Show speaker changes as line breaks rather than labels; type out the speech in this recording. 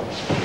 Thank you.